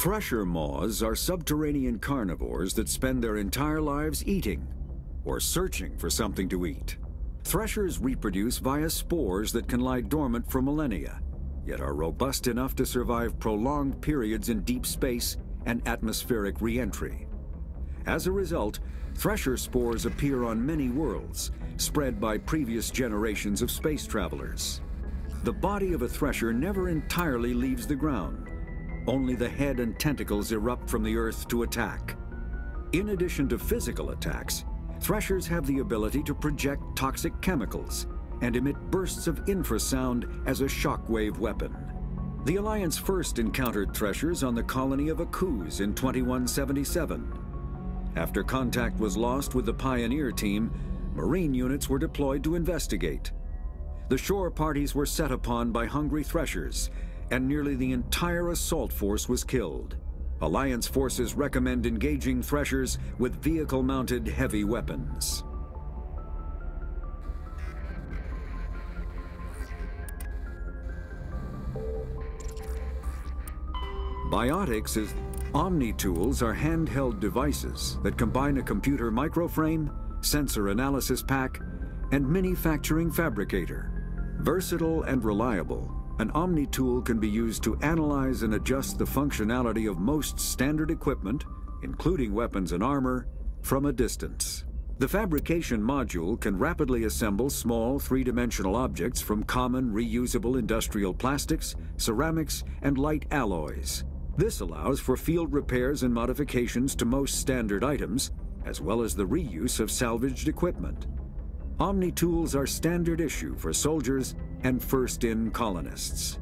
Thresher maws are subterranean carnivores that spend their entire lives eating or searching for something to eat. Threshers reproduce via spores that can lie dormant for millennia, yet are robust enough to survive prolonged periods in deep space and atmospheric reentry. As a result, thresher spores appear on many worlds, spread by previous generations of space travelers. The body of a thresher never entirely leaves the ground. Only the head and tentacles erupt from the Earth to attack. In addition to physical attacks, threshers have the ability to project toxic chemicals and emit bursts of infrasound as a shockwave weapon. The Alliance first encountered threshers on the colony of Akuz in 2177. After contact was lost with the Pioneer team, Marine units were deployed to investigate. The shore parties were set upon by hungry threshers, and nearly the entire assault force was killed. Alliance forces recommend engaging threshers with vehicle-mounted heavy weapons. Biotics is Omni-tools are handheld devices that combine a computer microframe, sensor analysis pack, and manufacturing fabricator. Versatile and reliable, an Omni-tool can be used to analyze and adjust the functionality of most standard equipment, including weapons and armor, from a distance. The fabrication module can rapidly assemble small three-dimensional objects from common reusable industrial plastics, ceramics, and light alloys. This allows for field repairs and modifications to most standard items, as well as the reuse of salvaged equipment. Omni tools are standard issue for soldiers and first-in colonists.